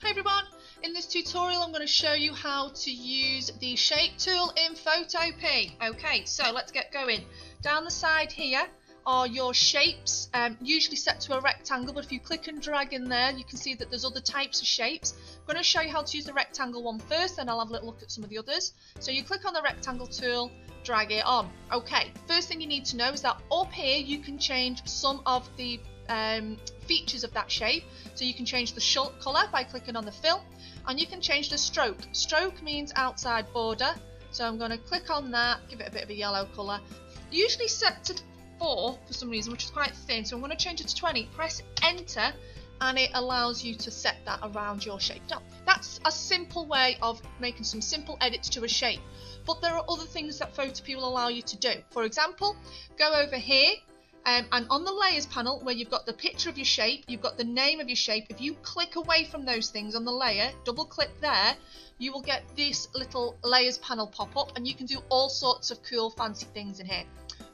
Hi everyone! In this tutorial I'm going to show you how to use the shape tool in Photopea. Okay, so let's get going. Down the side here are your shapes, um, usually set to a rectangle, but if you click and drag in there you can see that there's other types of shapes. I'm going to show you how to use the rectangle one first, then I'll have a little look at some of the others. So you click on the rectangle tool, drag it on. Okay, first thing you need to know is that up here you can change some of the um, features of that shape. So you can change the short colour by clicking on the fill and you can change the stroke. Stroke means outside border. So I'm going to click on that, give it a bit of a yellow colour. Usually set to 4 for some reason, which is quite thin. So I'm going to change it to 20. Press enter and it allows you to set that around your shape. Now, that's a simple way of making some simple edits to a shape. But there are other things that Photopea will allow you to do. For example, go over here um, and on the layers panel where you've got the picture of your shape, you've got the name of your shape, if you click away from those things on the layer, double click there, you will get this little layers panel pop up and you can do all sorts of cool fancy things in here.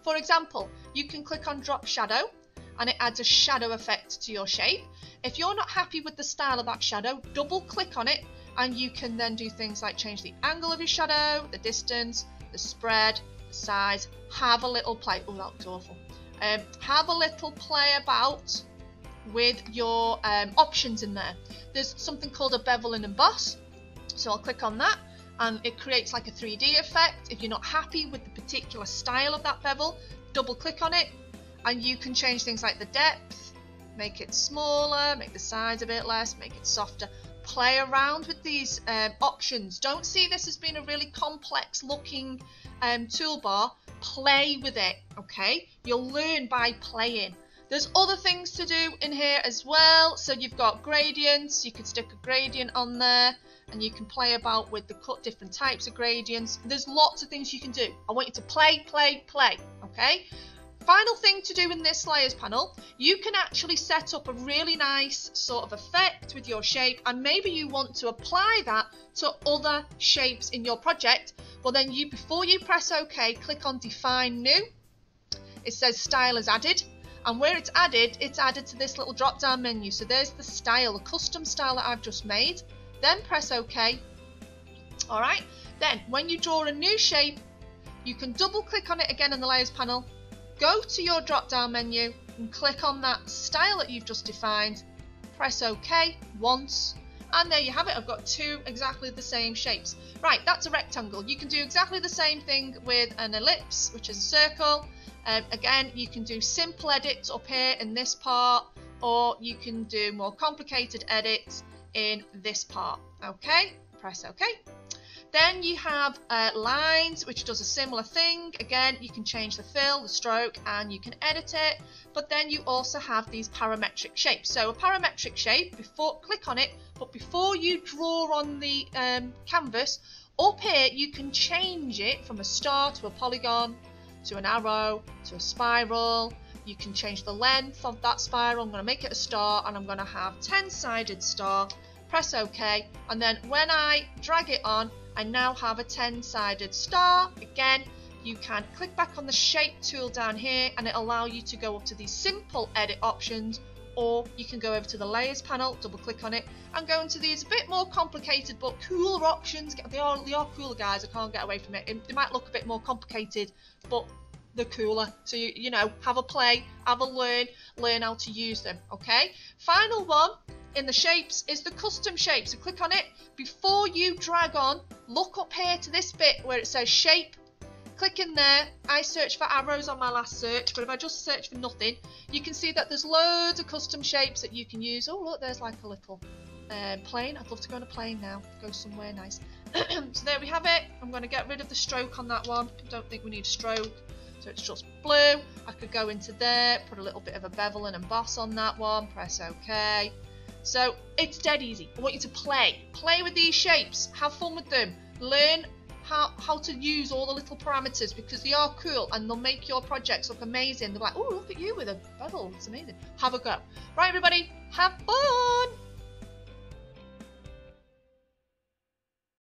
For example, you can click on drop shadow and it adds a shadow effect to your shape. If you're not happy with the style of that shadow, double click on it and you can then do things like change the angle of your shadow, the distance, the spread, the size, have a little play. Oh, that looks awful. Um, have a little play about with your um, options in there. There's something called a bevel and emboss. So I'll click on that and it creates like a 3D effect. If you're not happy with the particular style of that bevel, double click on it and you can change things like the depth, make it smaller, make the size a bit less, make it softer. Play around with these um, options. Don't see this as being a really complex looking um, toolbar play with it, okay? You'll learn by playing. There's other things to do in here as well. So you've got gradients, you can stick a gradient on there and you can play about with the cut different types of gradients. There's lots of things you can do. I want you to play, play, play, okay? Final thing to do in this layers panel, you can actually set up a really nice sort of effect with your shape and maybe you want to apply that to other shapes in your project. Well then you, before you press OK, click on define new. It says style is added and where it's added, it's added to this little drop down menu. So there's the style, the custom style that I've just made. Then press OK. Alright, then when you draw a new shape, you can double click on it again in the layers panel go to your drop down menu and click on that style that you've just defined, press OK once, and there you have it. I've got two exactly the same shapes. Right, that's a rectangle. You can do exactly the same thing with an ellipse, which is a circle. Um, again, you can do simple edits up here in this part, or you can do more complicated edits in this part. Okay, press OK. Then you have uh, lines, which does a similar thing. Again, you can change the fill, the stroke, and you can edit it. But then you also have these parametric shapes. So a parametric shape, before click on it, but before you draw on the um, canvas, up here you can change it from a star to a polygon, to an arrow, to a spiral. You can change the length of that spiral. I'm going to make it a star and I'm going to have 10-sided star. Press OK. And then when I drag it on, I now have a 10-sided star. Again, you can click back on the shape tool down here and it allow you to go up to these simple edit options or you can go over to the layers panel, double click on it and go into these a bit more complicated but cooler options. They are, they are cooler guys, I can't get away from it. it. They might look a bit more complicated but they're cooler. So you, you know, have a play, have a learn, learn how to use them, okay? Final one in the shapes is the custom shape. So click on it. Before you drag on, look up here to this bit where it says shape. Click in there. I searched for arrows on my last search, but if I just search for nothing, you can see that there's loads of custom shapes that you can use. Oh, look, there's like a little uh, plane. I'd love to go on a plane now. Go somewhere nice. so there we have it. I'm going to get rid of the stroke on that one. I don't think we need a stroke. So it's just blue. I could go into there, put a little bit of a bevel and emboss on that one, press OK. So it's dead easy. I want you to play. Play with these shapes. Have fun with them. Learn how, how to use all the little parameters because they are cool and they'll make your projects look amazing. They're like, oh, look at you with a bevel. It's amazing. Have a go. Right, everybody. Have fun.